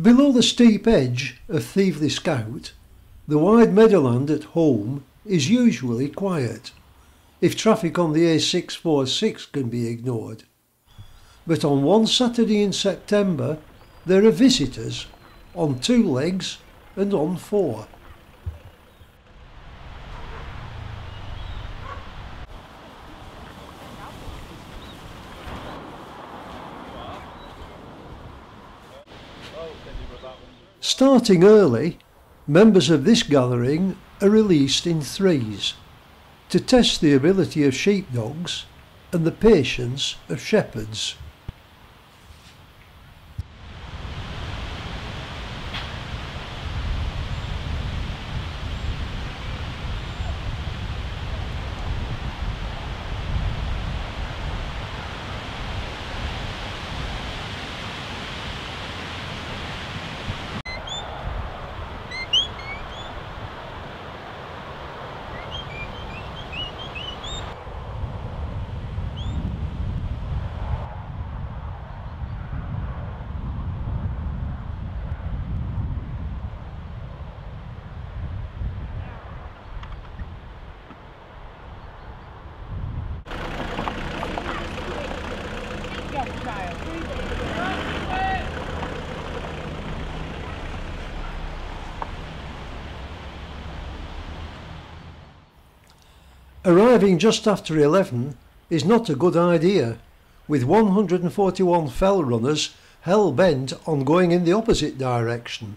Below the steep edge of Thieveley Scout, the wide meadowland at Holme is usually quiet, if traffic on the A646 can be ignored. But on one Saturday in September, there are visitors on two legs and on four. Starting early, members of this gathering are released in threes to test the ability of sheepdogs and the patience of shepherds. Arriving just after 11 is not a good idea, with 141 fell runners hell bent on going in the opposite direction.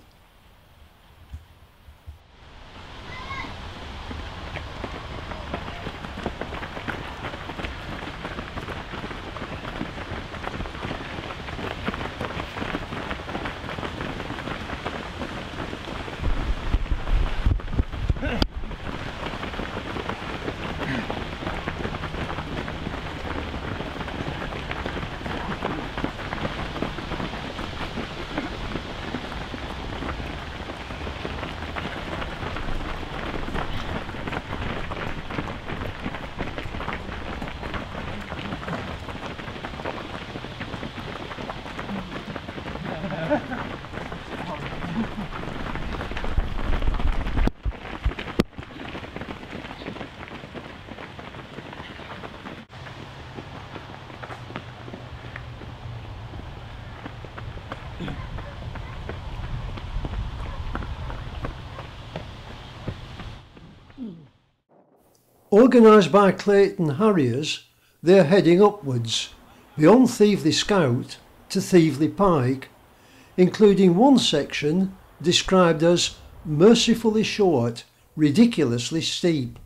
Organised by Clayton Harriers, they are heading upwards, beyond Thieveley Scout to Thieveley Pike, including one section described as mercifully short, ridiculously steep.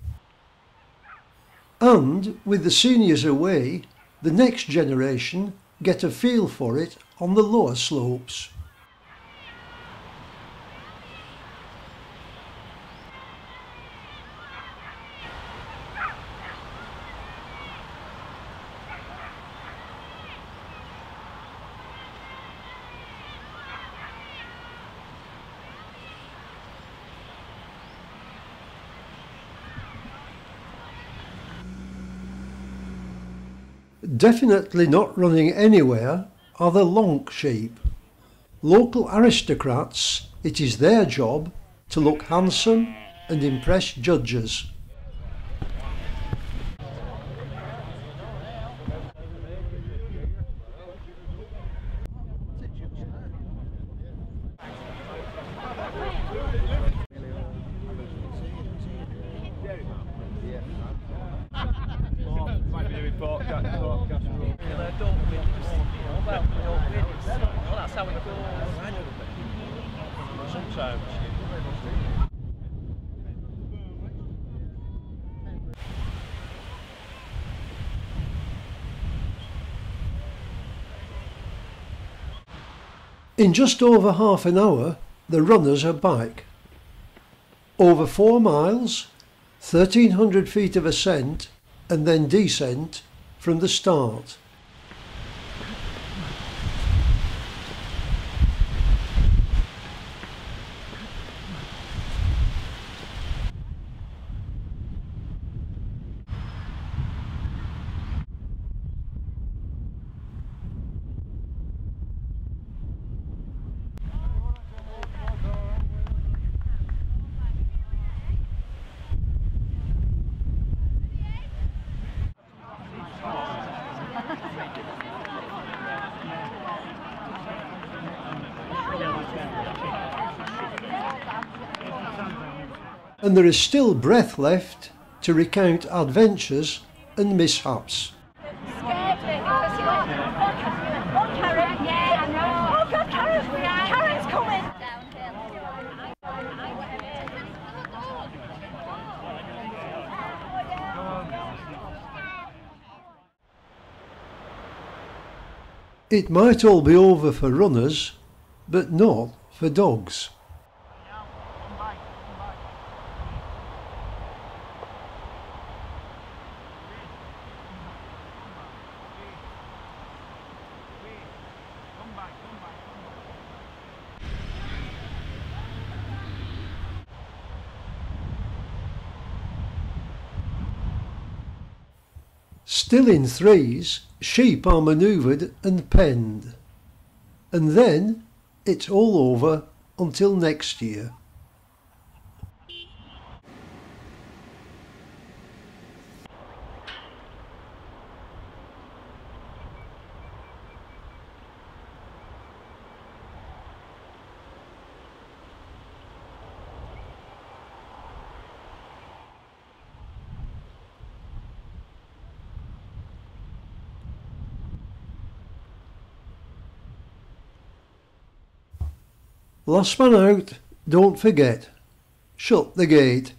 And with the seniors away, the next generation get a feel for it on the lower slopes. Definitely not running anywhere are the lonk sheep. Local aristocrats, it is their job to look handsome and impress judges. In just over half an hour, the runners are back. Over four miles, 1300 feet of ascent and then descent from the start. And there is still breath left to recount adventures and mishaps. It might all be over for runners, but not for dogs. Still in threes, sheep are manoeuvred and penned. And then it's all over until next year. Last man out, don't forget. Shut the gate.